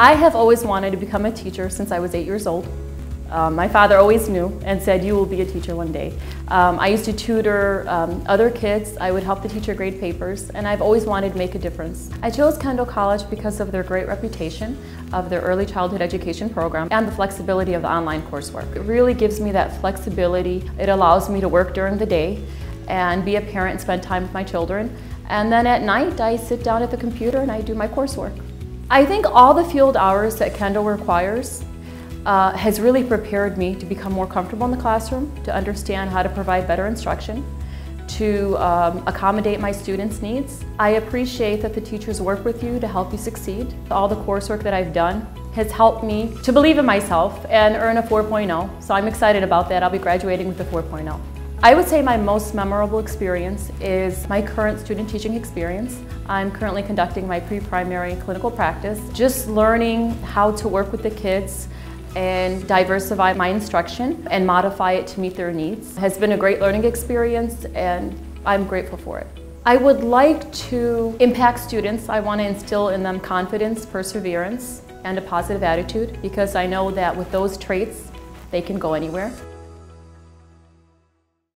I have always wanted to become a teacher since I was eight years old. Um, my father always knew and said, you will be a teacher one day. Um, I used to tutor um, other kids. I would help the teacher grade papers, and I've always wanted to make a difference. I chose Kendall College because of their great reputation of their early childhood education program and the flexibility of the online coursework. It really gives me that flexibility. It allows me to work during the day and be a parent and spend time with my children. And then at night, I sit down at the computer and I do my coursework. I think all the field hours that Kendall requires uh, has really prepared me to become more comfortable in the classroom, to understand how to provide better instruction, to um, accommodate my students' needs. I appreciate that the teachers work with you to help you succeed. All the coursework that I've done has helped me to believe in myself and earn a 4.0, so I'm excited about that. I'll be graduating with a 4.0. I would say my most memorable experience is my current student teaching experience. I'm currently conducting my pre-primary clinical practice. Just learning how to work with the kids and diversify my instruction and modify it to meet their needs has been a great learning experience and I'm grateful for it. I would like to impact students. I want to instill in them confidence, perseverance, and a positive attitude because I know that with those traits, they can go anywhere.